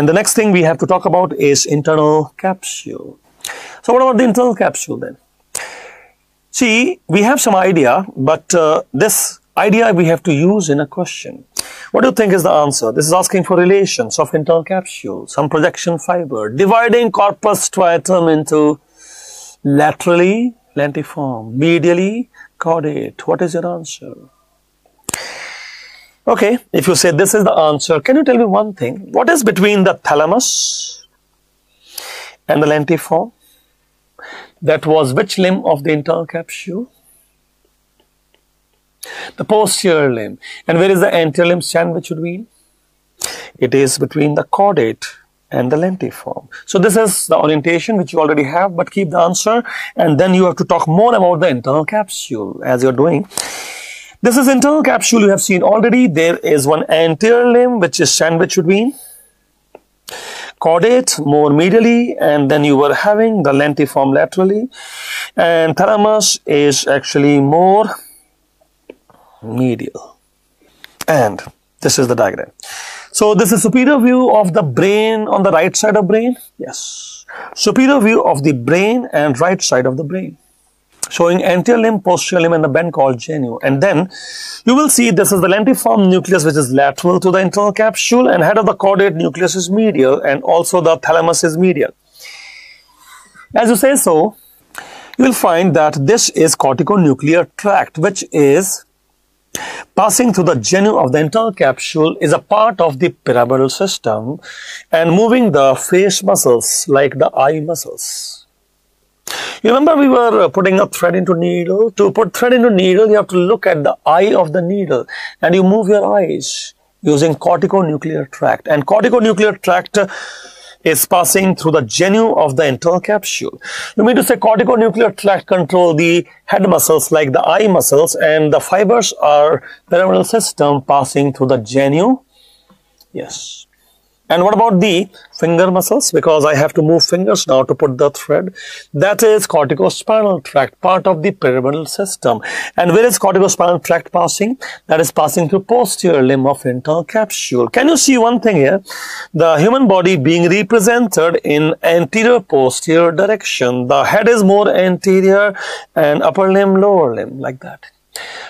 And the next thing we have to talk about is internal capsule. So what about the internal capsule then? See, we have some idea, but uh, this idea we have to use in a question. What do you think is the answer? This is asking for relations of internal capsule, some projection fiber, dividing corpus striatum into laterally lentiform, medially caudate. What is your answer? Okay, if you say this is the answer, can you tell me one thing? What is between the thalamus and the lentiform? That was which limb of the internal capsule? The posterior limb. And where is the anterior limb sandwiched between? It is between the caudate and the lentiform. So this is the orientation which you already have, but keep the answer and then you have to talk more about the internal capsule as you're doing. This is internal capsule you have seen already. There is one anterior limb which is sandwiched between. Caudate more medially and then you were having the lentiform laterally. And thalamus is actually more medial. And this is the diagram. So this is superior view of the brain on the right side of brain. Yes. Superior view of the brain and right side of the brain showing anterior limb, posterior limb and the bend called genu. And then you will see this is the lentiform nucleus which is lateral to the internal capsule and head of the caudate nucleus is medial and also the thalamus is medial. As you say so, you will find that this is corticonuclear tract which is passing through the genu of the internal capsule is a part of the pyramidal system and moving the face muscles like the eye muscles. You remember we were uh, putting a thread into needle? To put thread into needle, you have to look at the eye of the needle and you move your eyes using corticonuclear tract. And corticonuclear tract is passing through the genu of the internal capsule. You mean to say corticonuclear tract control the head muscles like the eye muscles and the fibers are pyramidal system passing through the genu? Yes. And what about the finger muscles? Because I have to move fingers now to put the thread. That is corticospinal tract, part of the pyramidal system. And where is corticospinal tract passing? That is passing through posterior limb of internal capsule. Can you see one thing here? The human body being represented in anterior posterior direction. The head is more anterior and upper limb, lower limb, like that.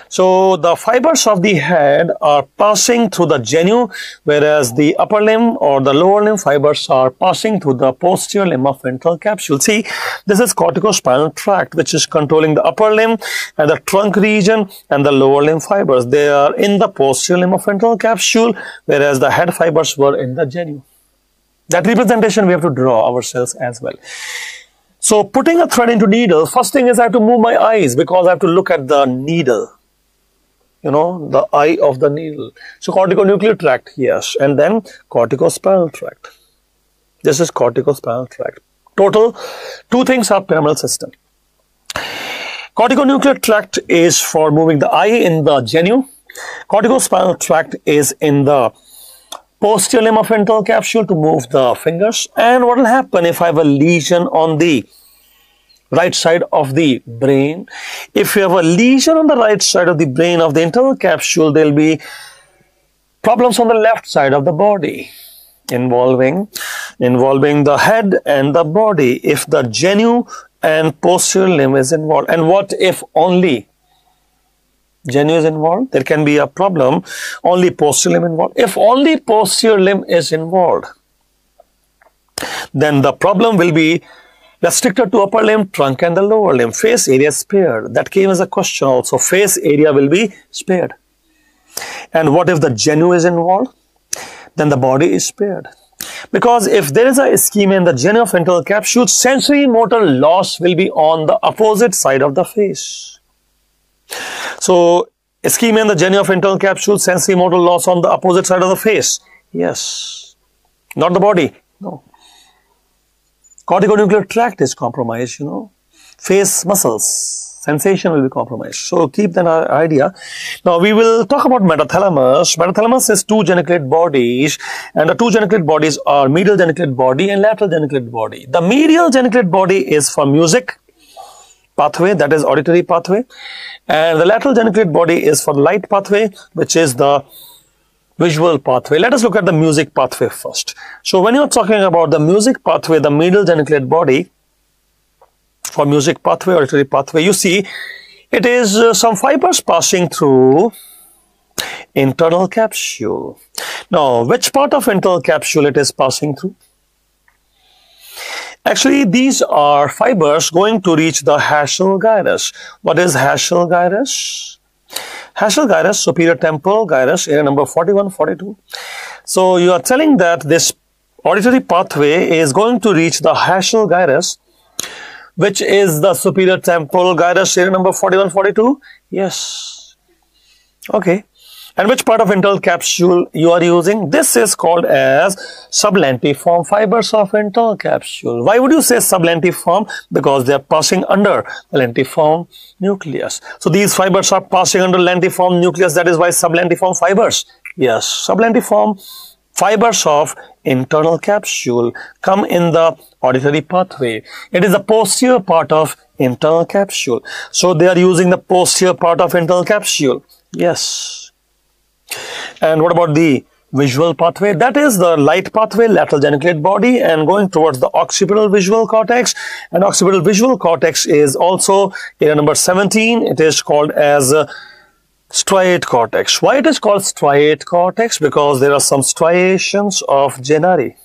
So the fibers of the head are passing through the genu, whereas the upper limb or the lower limb fibers are passing through the posterior limb of internal capsule. See, this is corticospinal tract, which is controlling the upper limb and the trunk region and the lower limb fibers. They are in the posterior limb of internal capsule, whereas the head fibers were in the genu. That representation we have to draw ourselves as well. So putting a thread into needle, first thing is I have to move my eyes because I have to look at the needle. You know, the eye of the needle. So corticonuclear tract, yes. And then corticospinal tract. This is corticospinal tract. Total, two things are pyramidal system. Corticonuclear tract is for moving the eye in the genu. Corticospinal tract is in the posterior limb of internal capsule to move the fingers. And what will happen if I have a lesion on the right side of the brain? If you have a lesion on the right side of the brain of the internal capsule, there will be problems on the left side of the body involving involving the head and the body if the genu and posterior limb is involved and what if only genu is involved, there can be a problem, only posterior limb involved. If only posterior limb is involved, then the problem will be restricted to upper limb, trunk and the lower limb. Face area spared. That came as a question also. Face area will be spared. And what if the genu is involved? Then the body is spared. Because if there is a ischemia in the genu of internal capsule, sensory motor loss will be on the opposite side of the face. So ischemia in the genu of internal capsule, sensory motor loss on the opposite side of the face. Yes. Not the body. No. Corticonuclear tract is compromised, you know. Face muscles, sensation will be compromised. So keep that idea. Now we will talk about metathalamus. Metathalamus is two geniculate bodies and the two geniculate bodies are medial geniculate body and lateral geniculate body. The medial geniculate body is for music pathway that is auditory pathway and the lateral geniculate body is for light pathway which is the visual pathway. Let us look at the music pathway first. So when you're talking about the music pathway, the medial geniculate body for music pathway, auditory pathway, you see it is uh, some fibers passing through internal capsule. Now, which part of internal capsule it is passing through? Actually, these are fibers going to reach the Heschl gyrus. What is Heschl gyrus? Heschl gyrus, superior temporal gyrus, area number 41, 42. So, you are telling that this auditory pathway is going to reach the Heschl gyrus, which is the superior temporal gyrus, area number 41, 42? Yes. Okay. And which part of internal capsule you are using? This is called as sublentiform fibers of internal capsule. Why would you say sublentiform? Because they are passing under the lentiform nucleus. So these fibers are passing under lentiform nucleus. That is why sublentiform fibers. Yes, sublentiform fibers of internal capsule come in the auditory pathway. It is the posterior part of internal capsule. So they are using the posterior part of internal capsule. Yes. And what about the visual pathway? That is the light pathway, lateral geniculate body and going towards the occipital visual cortex. And occipital visual cortex is also area number 17. It is called as uh, striate cortex. Why it is called striate cortex? Because there are some striations of Gennari.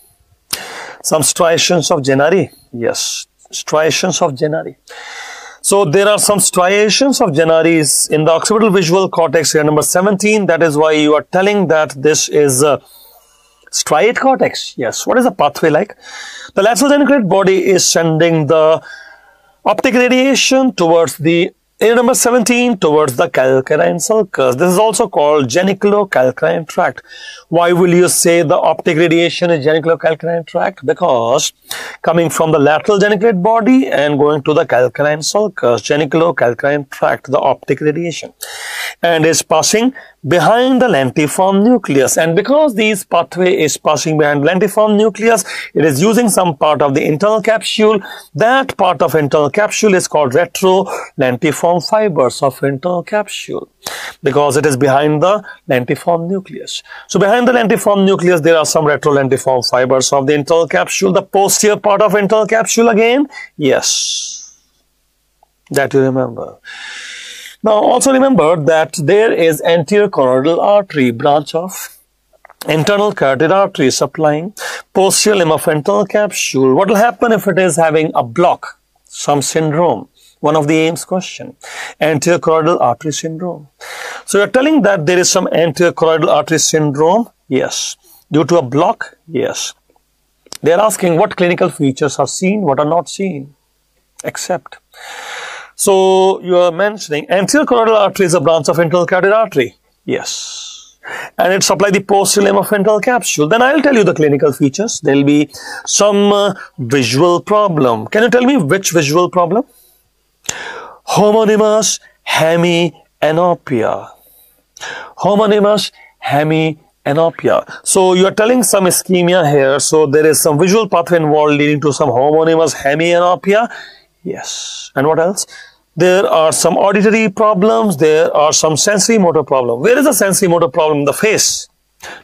Some striations of Gennari. Yes, striations of Gennari. So there are some striations of Gennari's in the occipital visual cortex here, number 17. That is why you are telling that this is a striate cortex. Yes. What is the pathway like? The lateral geniculate body is sending the optic radiation towards the Area number 17 towards the calcarine sulcus. This is also called geniculocalcarine tract. Why will you say the optic radiation is geniculocalcarine tract? Because coming from the lateral geniculate body and going to the calcarine sulcus, geniculocalcarine tract, the optic radiation, and is passing behind the lentiform nucleus. And because this pathway is passing behind lentiform nucleus, it is using some part of the internal capsule. That part of internal capsule is called retro-lentiform fibers of internal capsule because it is behind the lentiform nucleus. So behind the lentiform nucleus, there are some retro-lentiform fibers of the internal capsule. The posterior part of internal capsule again, yes, that you remember. Now also remember that there is anterior choroidal artery branch of internal carotid artery supplying posterior limb of internal capsule. What will happen if it is having a block, some syndrome? One of the AIIMS question, anterior choroidal artery syndrome. So you're telling that there is some anterior choroidal artery syndrome? Yes. Due to a block? Yes. They're asking what clinical features are seen, what are not seen, except so you are mentioning anterior choroidal artery is a branch of internal carotid artery. Yes. And it supplies the posterior limb of internal capsule. Then I'll tell you the clinical features. There will be some uh, visual problem. Can you tell me which visual problem? Homonymous hemianopia. Homonymous hemianopia. So you are telling some ischemia here. So there is some visual pathway involved leading to some homonymous hemianopia. Yes. And what else? There are some auditory problems. There are some sensory motor problem. Where is the sensory motor problem? The face.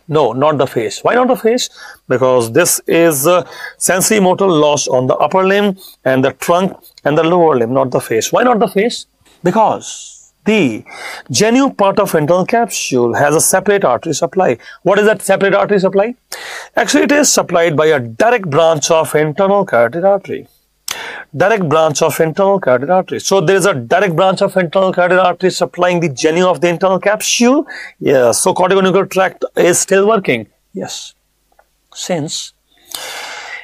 No, not the face. Why not the face? Because this is uh, sensory motor loss on the upper limb and the trunk and the lower limb, not the face. Why not the face? Because the genu part of internal capsule has a separate artery supply. What is that separate artery supply? Actually, it is supplied by a direct branch of internal carotid artery direct branch of internal carotid artery. So there is a direct branch of internal carotid artery supplying the genu of the internal capsule. Yes. So corticonuclear tract is still working. Yes. Since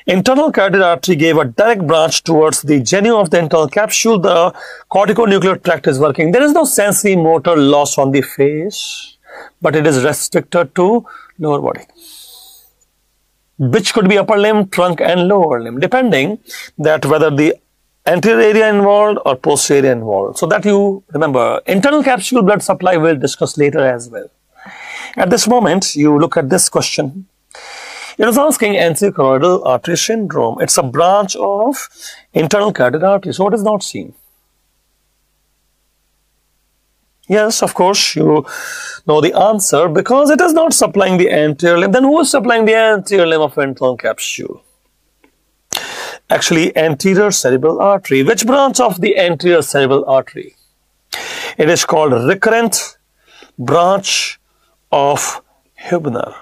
internal carotid artery gave a direct branch towards the genu of the internal capsule, the corticonuclear tract is working. There is no sensory motor loss on the face, but it is restricted to lower body which could be upper limb, trunk and lower limb depending that whether the anterior area involved or posterior area involved. So that you remember internal capsule blood supply we'll discuss later as well. At this moment you look at this question. It is asking anterior choroidal artery syndrome. It's a branch of internal carotid artery. So what is not seen? Yes, of course, you know the answer because it is not supplying the anterior limb. Then who is supplying the anterior limb of internal capsule? Actually, anterior cerebral artery. Which branch of the anterior cerebral artery? It is called recurrent branch of Heubner,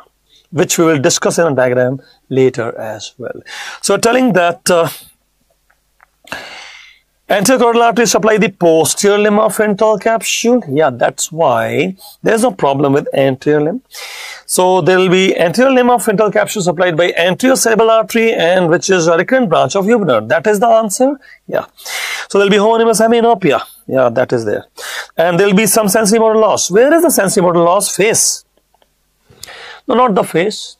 which we will discuss in a diagram later as well. So telling that uh, Anterior artery supply the posterior limb of internal capsule. Yeah, that's why there's no problem with anterior limb. So there will be anterior limb of internal capsule supplied by anterior cerebral artery and which is a recurrent branch of Heubner. That is the answer. Yeah. So there will be homonymous hemianopia. Yeah, that is there. And there will be some sensory-motor loss. Where is the sensory-motor loss? Face. No, not the face.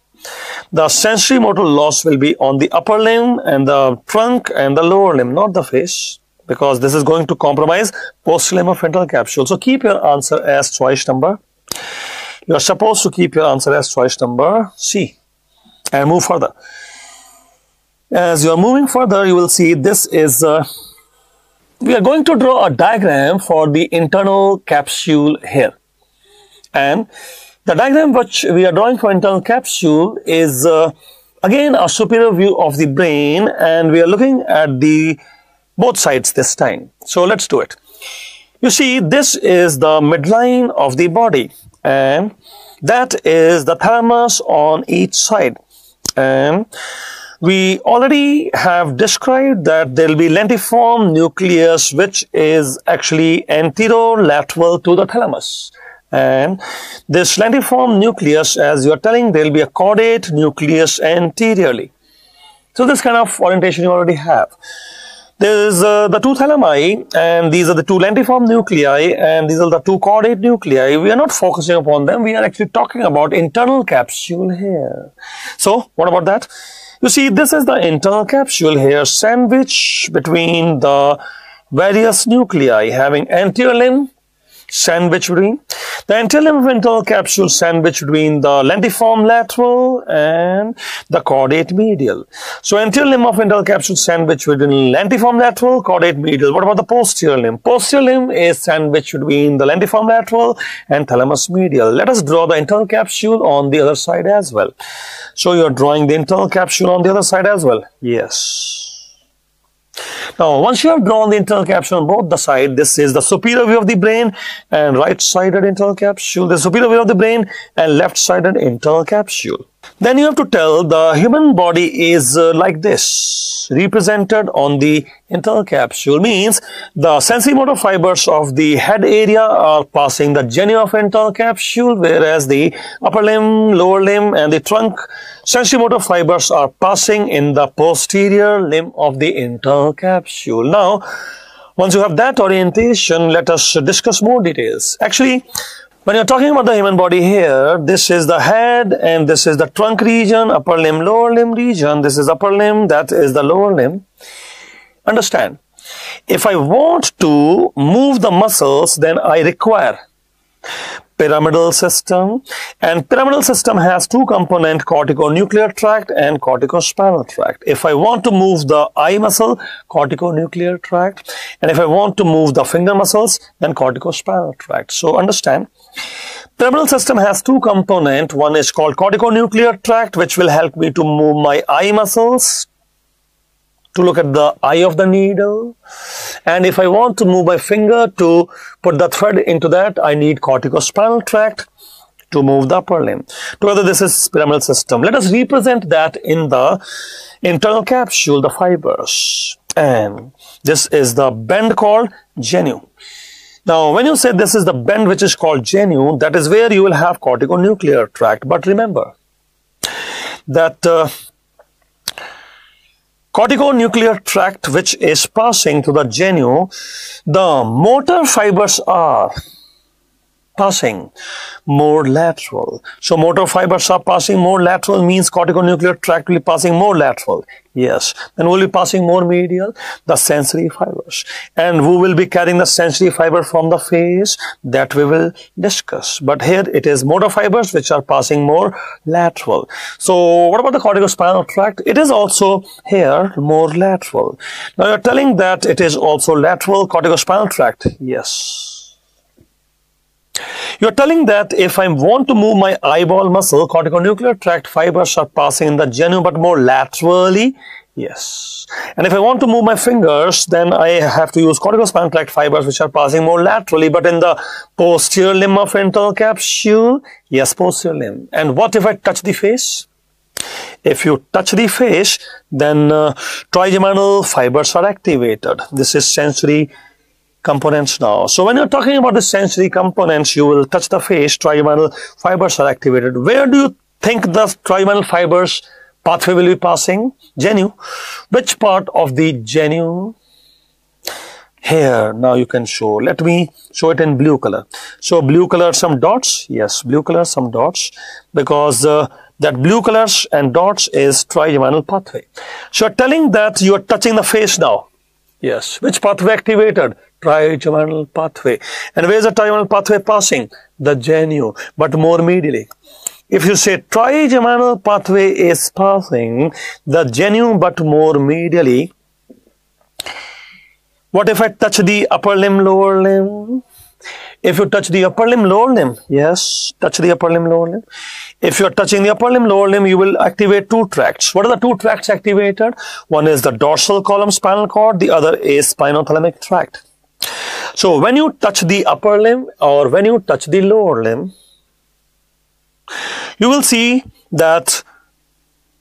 The sensory-motor loss will be on the upper limb and the trunk and the lower limb, not the face because this is going to compromise posterior limb of internal capsule. So keep your answer as choice number. You are supposed to keep your answer as choice number C and move further. As you are moving further, you will see this is, uh, we are going to draw a diagram for the internal capsule here. And the diagram which we are drawing for internal capsule is uh, again a superior view of the brain and we are looking at the both sides this time. So let's do it. You see, this is the midline of the body and that is the thalamus on each side. And we already have described that there will be lentiform nucleus which is actually anterolateral to the thalamus. And this lentiform nucleus, as you are telling, there will be a caudate nucleus anteriorly. So this kind of orientation you already have. There is uh, the two thalami and these are the two lentiform nuclei and these are the two caudate nuclei. We are not focusing upon them. We are actually talking about internal capsule here. So what about that? You see this is the internal capsule here sandwich between the various nuclei having anterior limb sandwich between the anterior capsule sandwich between the lentiform lateral and the caudate medial. So anterior limb of capsule sandwich between lentiform lateral, caudate medial. What about the posterior limb? Posterior limb is sandwich between the lentiform lateral and thalamus medial. Let us draw the internal capsule on the other side as well. So you are drawing the internal capsule on the other side as well. Yes. Now, once you have drawn the internal capsule on both the side, this is the superior view of the brain and right-sided internal capsule, the superior view of the brain and left-sided internal capsule. Then you have to tell the human body is uh, like this, represented on the internal capsule, means the sensory motor fibers of the head area are passing the genu of internal capsule, whereas the upper limb, lower limb and the trunk sensory motor fibers are passing in the posterior limb of the internal capsule. Now, once you have that orientation, let us discuss more details. Actually, when you're talking about the human body here, this is the head and this is the trunk region, upper limb, lower limb region. This is upper limb, that is the lower limb. Understand? If I want to move the muscles, then I require pyramidal system. And pyramidal system has two component corticonuclear tract and corticospinal tract. If i want to move the eye muscle corticonuclear tract. And if i want to move the finger muscles then corticospinal tract. So understand. Pyramidal system has two component. One is called corticonuclear tract which will help me to move my eye muscles to look at the eye of the needle. And if I want to move my finger to put the thread into that, I need corticospinal tract to move the upper limb. Together, this is pyramidal system. Let us represent that in the internal capsule, the fibers. And this is the bend called genu. Now, when you say this is the bend which is called genu, that is where you will have corticonuclear tract. But remember that uh, corticonuclear tract which is passing to the genu, the motor fibers are passing more lateral. So motor fibers are passing more lateral means corticonuclear tract will be passing more lateral. Yes. Then we'll be passing more medial, the sensory fibers. And who will be carrying the sensory fiber from the face? That we will discuss. But here it is motor fibers which are passing more lateral. So what about the corticospinal tract? It is also here more lateral. Now you're telling that it is also lateral corticospinal tract. Yes. You're telling that if I want to move my eyeball muscle, corticonuclear tract fibers are passing in the genu but more laterally. Yes. And if I want to move my fingers, then I have to use corticospinal tract fibers which are passing more laterally but in the posterior limb of internal capsule. Yes, posterior limb. And what if I touch the face? If you touch the face, then uh, trigeminal fibers are activated. This is sensory components now. So when you're talking about the sensory components, you will touch the face, trigeminal fibers are activated. Where do you think the trigeminal fibers pathway will be passing? Genu. Which part of the genu? Here, now you can show. Let me show it in blue color. So blue color, some dots. Yes, blue color, some dots. Because uh, that blue colors and dots is trigeminal pathway. So you're telling that you are touching the face now. Yes. Which pathway activated? Trigeminal pathway. And where is the trigeminal pathway passing? The genu, but more medially. If you say trigeminal pathway is passing the genu but more medially, what if I touch the upper limb, lower limb? If you touch the upper limb, lower limb, yes, touch the upper limb, lower limb. If you are touching the upper limb, lower limb, you will activate two tracts. What are the two tracts activated? One is the dorsal column spinal cord, the other is spinothalamic tract. So when you touch the upper limb or when you touch the lower limb, you will see that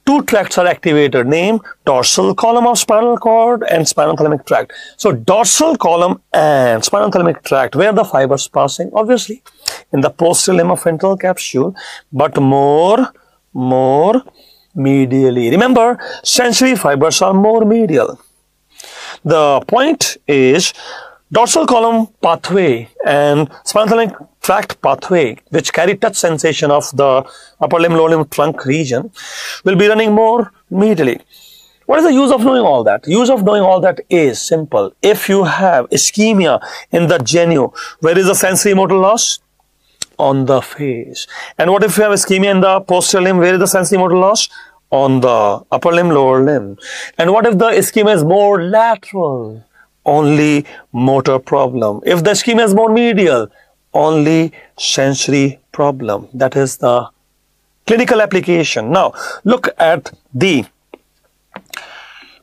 two tracts are activated, name dorsal column of spinal cord and spinothalamic tract. So dorsal column and spinothalamic tract, where the fibers passing? Obviously, in the posterior limb of internal capsule, but more, more medially. Remember, sensory fibers are more medial. The point is dorsal column pathway and spinal tract pathway, which carry touch sensation of the upper limb, lower limb trunk region, will be running more medially. What is the use of knowing all that? Use of knowing all that is simple. If you have ischemia in the genu, where is the sensory motor loss? On the face. And what if you have ischemia in the posterior limb? Where is the sensory motor loss? On the upper limb, lower limb. And what if the ischemia is more lateral? Only motor problem. If the ischemia is more medial, only sensory problem. That is the clinical application. Now, look at the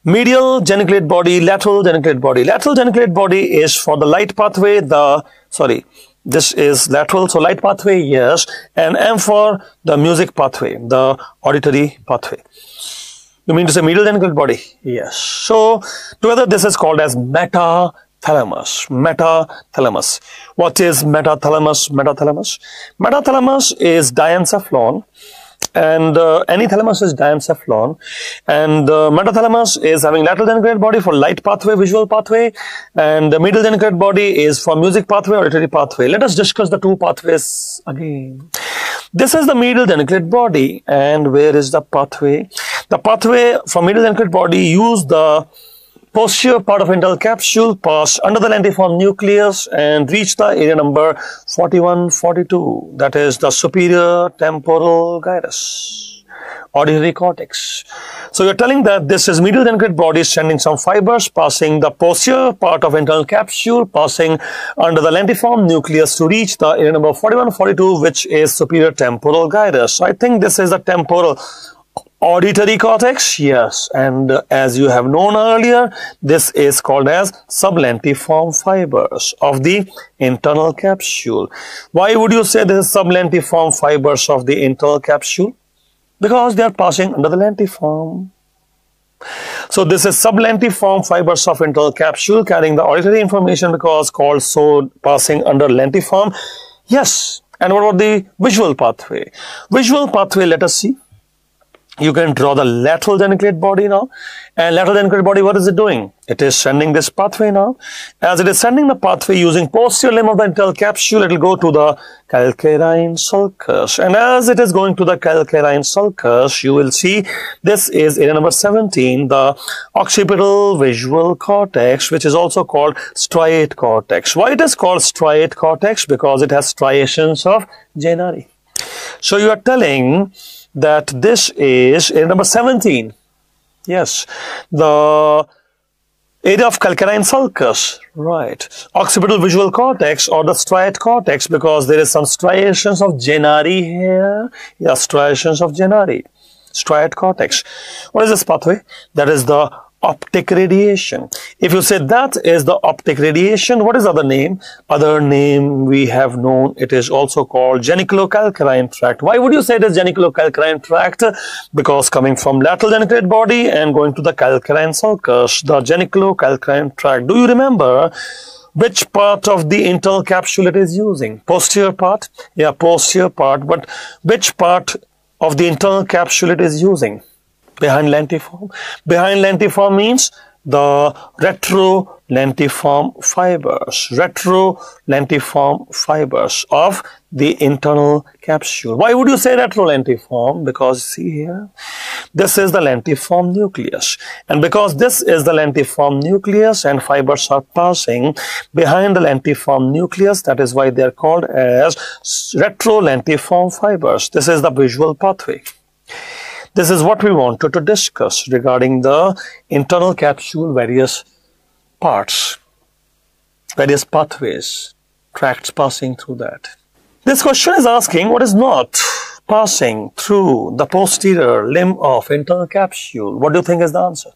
medial geniculate body, lateral geniculate body. Lateral geniculate body is for the light pathway, the, sorry, this is lateral, so light pathway, yes, and M for the music pathway, the auditory pathway. You mean to say medial geniculate body? Yes. So together this is called as metathalamus. Metathalamus. What is metathalamus? Metathalamus. Metathalamus is diencephalon and uh, any thalamus is diencephalon and uh, metathalamus is having lateral geniculate body for light pathway visual pathway and the medial geniculate body is for music pathway auditory pathway let us discuss the two pathways again this is the medial geniculate body and where is the pathway the pathway from medial geniculate body use the posterior part of internal capsule pass under the lentiform nucleus and reach the area number 4142 that is the superior temporal gyrus auditory cortex. So you're telling that this is medial geniculate body sending some fibers passing the posterior part of internal capsule passing under the lentiform nucleus to reach the area number 4142 which is superior temporal gyrus. So I think this is the temporal Auditory cortex, yes, and uh, as you have known earlier, this is called as sublentiform fibers of the internal capsule. Why would you say this is sublentiform fibers of the internal capsule? Because they are passing under the lentiform. So this is sublentiform fibers of internal capsule carrying the auditory information because called so passing under lentiform. Yes, and what about the visual pathway? Visual pathway, let us see you can draw the lateral geniculate body now. And lateral geniculate body, what is it doing? It is sending this pathway now. As it is sending the pathway using posterior limb of the internal capsule, it will go to the calcarine sulcus. And as it is going to the calcarine sulcus, you will see this is area number 17, the occipital visual cortex, which is also called striate cortex. Why it is called striate cortex? Because it has striations of Gennari. So you are telling that this is number 17. Yes, the Area of calcarine sulcus, right. Occipital visual cortex or the striate cortex because there is some striations of Gennari here. Yeah, striations of Gennari. Striate cortex. What is this pathway? That is the optic radiation. If you say that is the optic radiation, what is other name? Other name we have known, it is also called geniculocalcarine tract. Why would you say it is geniculocalcarine tract? Because coming from lateral geniculate body and going to the calcarine sulcus, the geniculocalcarine tract. Do you remember which part of the internal capsule it is using? Posterior part? Yeah, posterior part, but which part of the internal capsule it is using? Behind lentiform. Behind lentiform means the retro-lentiform fibers, retro-lentiform fibers of the internal capsule. Why would you say retro-lentiform? Because see here, this is the lentiform nucleus. And because this is the lentiform nucleus and fibers are passing behind the lentiform nucleus, that is why they are called as retro-lentiform fibers. This is the visual pathway. This is what we wanted to discuss regarding the internal capsule various parts, various pathways, tracts passing through that. This question is asking what is not passing through the posterior limb of internal capsule. What do you think is the answer?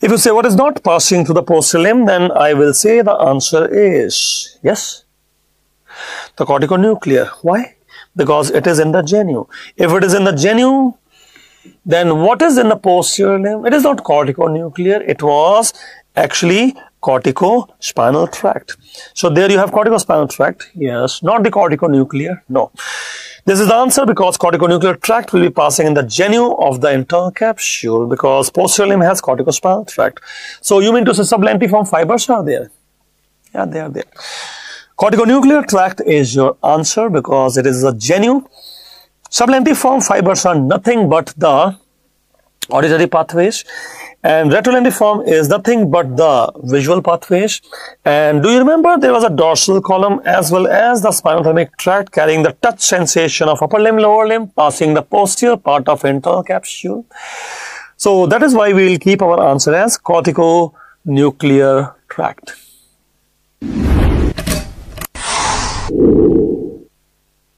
If you say what is not passing through the posterior limb, then I will say the answer is yes, the corticonuclear. Why? Because it is in the genu. If it is in the genu, then what is in the posterior limb? It is not corticonuclear. It was actually corticospinal tract. So there you have corticospinal tract. Yes, not the corticonuclear. No. This is the answer because corticonuclear tract will be passing in the genu of the internal capsule because posterior limb has corticospinal tract. So you mean to say sublentiform fibers are there? Yeah, they are there. Corticonuclear tract is your answer because it is a genu. Sublentiform fibers are nothing but the auditory pathways. And retrolentiform is nothing but the visual pathways. And do you remember there was a dorsal column as well as the spinothalamic tract carrying the touch sensation of upper limb lower limb passing the posterior part of internal capsule? So that is why we will keep our answer as corticonuclear tract